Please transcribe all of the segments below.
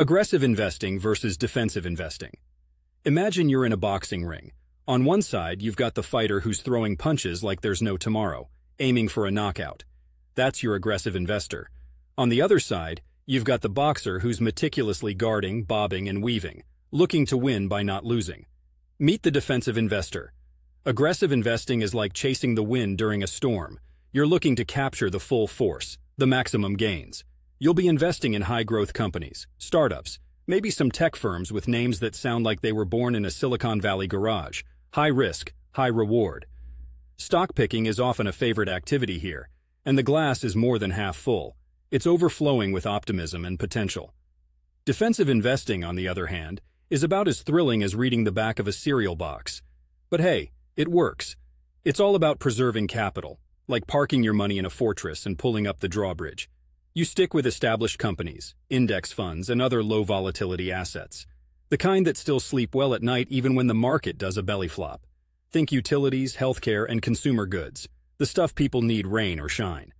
Aggressive investing versus defensive investing. Imagine you're in a boxing ring. On one side, you've got the fighter who's throwing punches like there's no tomorrow, aiming for a knockout. That's your aggressive investor. On the other side, you've got the boxer who's meticulously guarding, bobbing, and weaving, looking to win by not losing. Meet the defensive investor. Aggressive investing is like chasing the wind during a storm. You're looking to capture the full force, the maximum gains. You'll be investing in high-growth companies, startups, maybe some tech firms with names that sound like they were born in a Silicon Valley garage. High risk, high reward. Stock picking is often a favorite activity here, and the glass is more than half full. It's overflowing with optimism and potential. Defensive investing, on the other hand, is about as thrilling as reading the back of a cereal box. But hey, it works. It's all about preserving capital, like parking your money in a fortress and pulling up the drawbridge. You stick with established companies, index funds, and other low-volatility assets. The kind that still sleep well at night even when the market does a belly flop. Think utilities, healthcare, and consumer goods, the stuff people need rain or shine.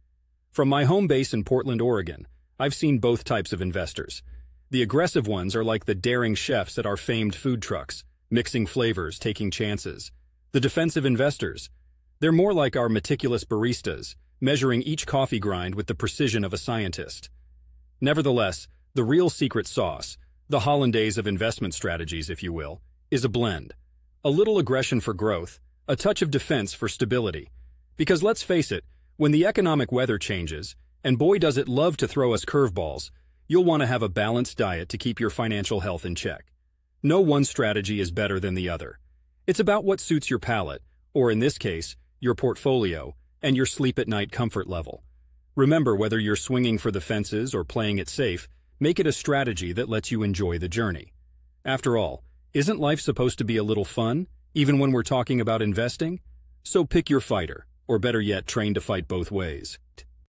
From my home base in Portland, Oregon, I've seen both types of investors. The aggressive ones are like the daring chefs at our famed food trucks, mixing flavors, taking chances. The defensive investors, they're more like our meticulous baristas, measuring each coffee grind with the precision of a scientist. Nevertheless, the real secret sauce, the hollandaise of investment strategies, if you will, is a blend. A little aggression for growth, a touch of defense for stability. Because let's face it, when the economic weather changes, and boy does it love to throw us curveballs, you'll want to have a balanced diet to keep your financial health in check. No one strategy is better than the other. It's about what suits your palate, or in this case, your portfolio, and your sleep at night comfort level. Remember, whether you're swinging for the fences or playing it safe, make it a strategy that lets you enjoy the journey. After all, isn't life supposed to be a little fun, even when we're talking about investing? So pick your fighter, or better yet, train to fight both ways.